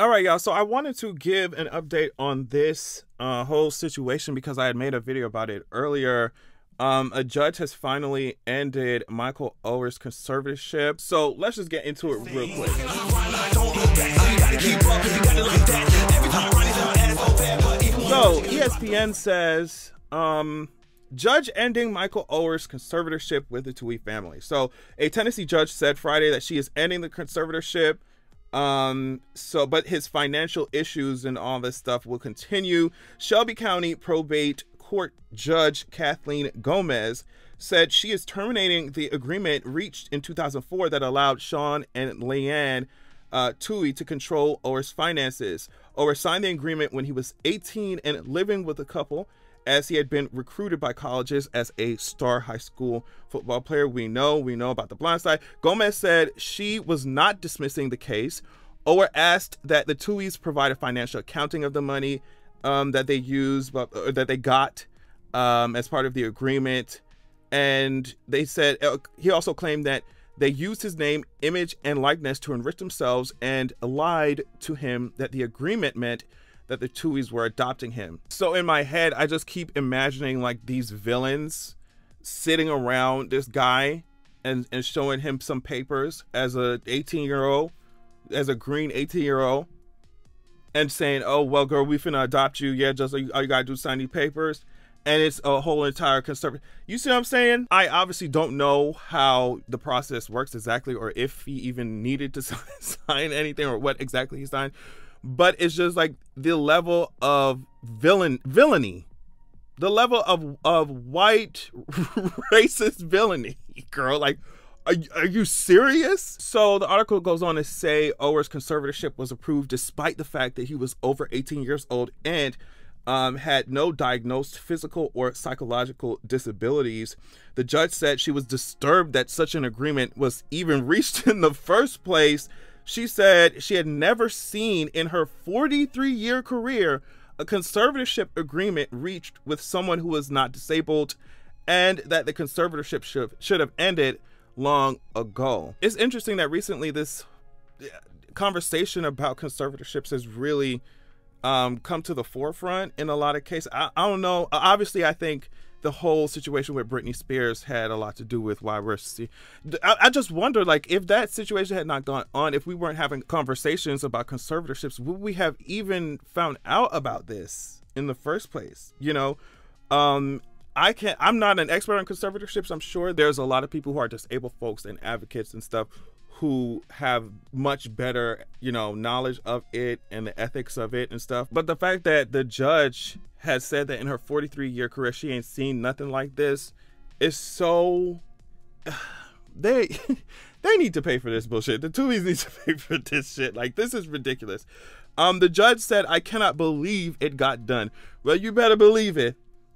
All right, y'all. So I wanted to give an update on this uh, whole situation because I had made a video about it earlier. Um, a judge has finally ended Michael Oher's conservatorship. So let's just get into it real quick. So ESPN says, um, judge ending Michael Oher's conservatorship with the Tuohy family. So a Tennessee judge said Friday that she is ending the conservatorship um, so, but his financial issues and all this stuff will continue. Shelby County probate court judge Kathleen Gomes said she is terminating the agreement reached in 2004 that allowed Sean and Leigh Anne uh, Tuohy to control Oher's finances. Oher signed the agreement when he was 18 and living with the couple as he had been recruited by colleges as a star high school football player. We know, we know about the blind side. Gomes said she was not dismissing the case. Oher asked that the Tuohys provide a financial accounting of the money um, that they used, but uh, that they got um, as part of the agreement. And they said uh, he also claimed that they used his name, image, and likeness to enrich themselves and lied to him that the agreement meant that the Tuohys were adopting him. So in my head, I just keep imagining like these villains sitting around this guy and, and showing him some papers as a 18 year old, as a green 18 year old, and saying, "Oh well, girl, we finna adopt you. Yeah, just all you, all you gotta do is sign these papers." And it's a whole entire conservative. You see what I'm saying? I obviously don't know how the process works exactly, or if he even needed to sign anything, or what exactly he signed but it's just like the level of villain villainy. The level of of white racist villainy girl. Like are, are you serious? So the article goes on to say Oher's conservatorship was approved despite the fact that he was over 18 years old and um, had no diagnosed physical or psychological disabilities. The judge said she was disturbed that such an agreement was even reached in the first place she said she had never seen in her 43 year career a conservatorship agreement reached with someone who was not disabled and that the conservatorship should, should have ended long ago. It's interesting that recently this conversation about conservatorships has really um, come to the forefront in a lot of cases. I, I don't know. Obviously, I think the whole situation with Britney Spears had a lot to do with why we're see. I, I, just wonder, like, if that situation had not gone on, if we weren't having conversations about conservatorships, would we have even found out about this in the first place? You know, um, I can't. I'm not an expert on conservatorships. I'm sure there's a lot of people who are disabled folks and advocates and stuff who have much better, you know, knowledge of it and the ethics of it and stuff. But the fact that the judge has said that in her 43 year career she ain't seen nothing like this is so they they need to pay for this bullshit. The Tuohys need to pay for this shit. Like this is ridiculous. Um, the judge said, "I cannot believe it got done." Well, you better believe it.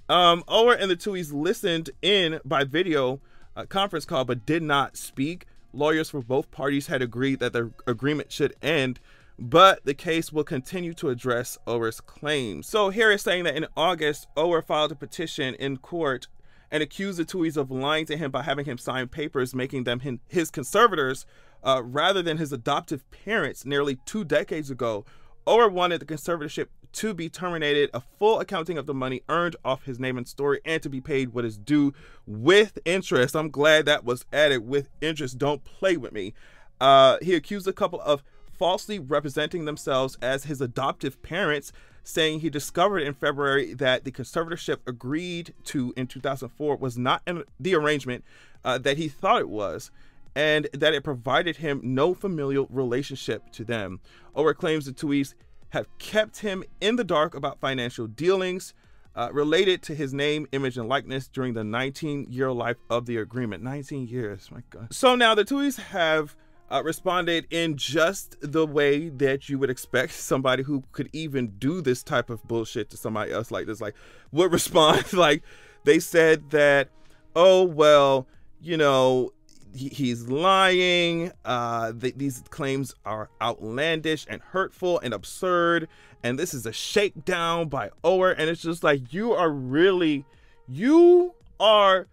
Um, Oher and the Tuohys listened in by video conference call, but did not speak. Lawyers for both parties had agreed that the agreement should end but the case will continue to address Oher's claims. So here is saying that in August, Oher filed a petition in court and accused the Tuohys of lying to him by having him sign papers making them his conservators uh, rather than his adoptive parents nearly two decades ago. Oher wanted the conservatorship to be terminated, a full accounting of the money earned off his name and story, and to be paid what is due with interest. I'm glad that was added with interest. Don't play with me. Uh, he accused a couple of falsely representing themselves as his adoptive parents, saying he discovered in February that the conservatorship agreed to in 2004 was not the arrangement uh, that he thought it was, and that it provided him no familial relationship to them. Oher claims the Tuohys have kept him in the dark about financial dealings. Uh, related to his name, image, and likeness during the 19 year life of the agreement. 19 years, my God. So now the Tuohys have uh, responded in just the way that you would expect somebody who could even do this type of bullshit to somebody else like this, like would respond. like they said that, oh well, you know, he, he's lying. Uh, th- these claims are outlandish and hurtful and absurd, and this is a shakedown by Oher. And it's just like you are really, you are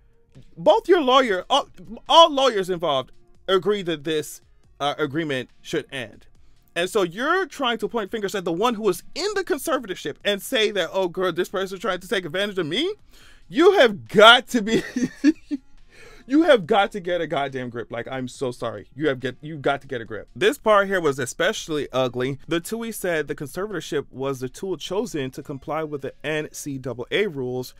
both your lawyer, all, all lawyers involved agree that this uh, agreement should end. And so you're trying to point fingers at the one who was in the conservatorship and say that, oh, girl, this person tried to take advantage of me. You have got to be. you have got to get a goddamn grip. Like, I'm so sorry. You have get you got to get a grip. This part here was especially ugly. The Tuohy said the conservatorship was the tool chosen to comply with the NCAA rules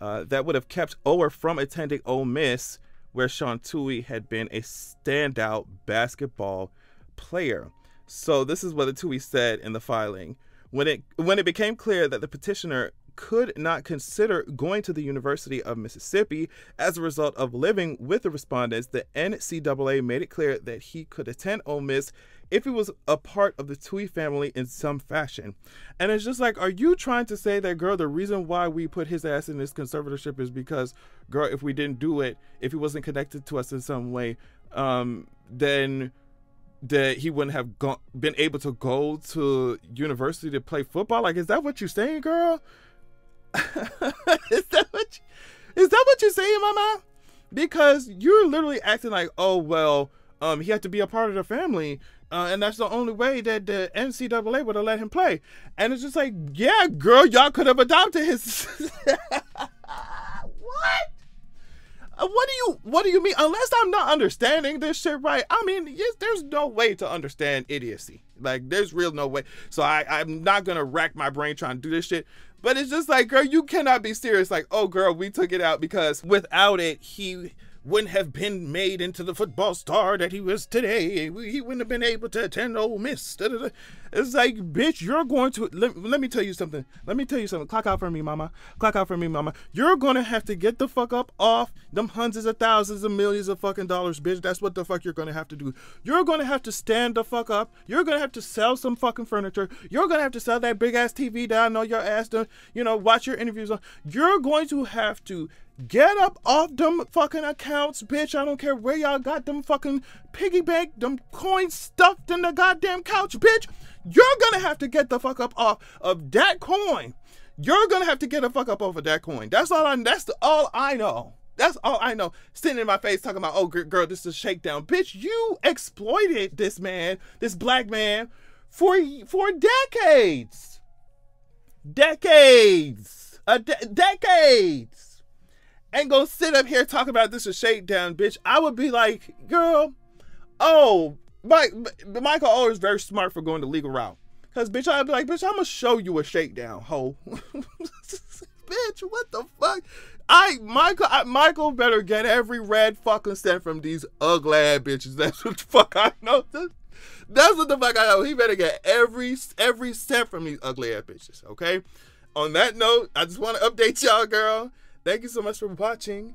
uh, that would have kept Oher from attending Ole Miss, where Sean Tuohy had been a standout basketball player. So this is what the Tuohy said in the filing. When it when it became clear that the petitioner could not consider going to the University of Mississippi as a result of living with the respondents, the NCAA made it clear that he could attend Ole Miss if he was a part of the Tuohy family in some fashion. And it's just like, are you trying to say that, girl, the reason why we put his ass in this conservatorship is because, girl, if we didn't do it, if he wasn't connected to us in some way, um, then that he wouldn't have gone, been able to go to university to play football? Like, is that what you're saying, girl? is that what you, is that what you're saying, Mama? Because you're literally acting like, oh well, um, he had to be a part of the family, uh, and that's the only way that the NCAA would have let him play. And it's just like, yeah, girl, y'all could have adopted his. what? Uh, what do you What do you mean? Unless I'm not understanding this shit right. I mean, yes, there's no way to understand idiocy. Like, there's real no way. So I, I'm not gonna rack my brain trying to do this shit. But it's just like, girl, you cannot be serious. Like, oh, girl, we took it out because without it, he wouldn't have been made into the football star that he was today. He wouldn't have been able to attend Ole Miss. It's like, bitch, you're going to let, let me tell you something. Let me tell you something. Clock out for me, mama. Clock out for me, mama. You're gonna have to get the fuck up off them hundreds of thousands of millions of fucking dollars, bitch. That's what the fuck you're gonna have to do. You're gonna have to stand the fuck up. You're gonna have to sell some fucking furniture. You're gonna have to sell that big ass TV that I know your ass to, you know, watch your interviews on. You're going to have to Get up off them fucking accounts, bitch. I don't care where y'all got them fucking piggy bank, them coins stuffed in the goddamn couch, bitch. You're gonna have to get the fuck up off of that coin. You're gonna have to get the fuck up off of that coin. That's all I. That's the, all I know. That's all I know. Sitting in my face talking about, oh girl, this is a shakedown, bitch. You exploited this man, this black man, for for decades, decades, a de- decades ain't gonna sit up here talking about this a shakedown, bitch. I would be like, girl, oh, Mike, Michael O is very smart for going the legal route. Cause bitch, I'd be like, bitch, I'm gonna show you a shakedown, ho. bitch, what the fuck? I Michael I, Michael better get every red fucking cent from these ugly ass bitches. That's what the fuck I know. That's what the fuck I know. He better get every every cent from these ugly ass bitches. Okay. On that note, I just want to update y'all, girl. Thank you so much for watching,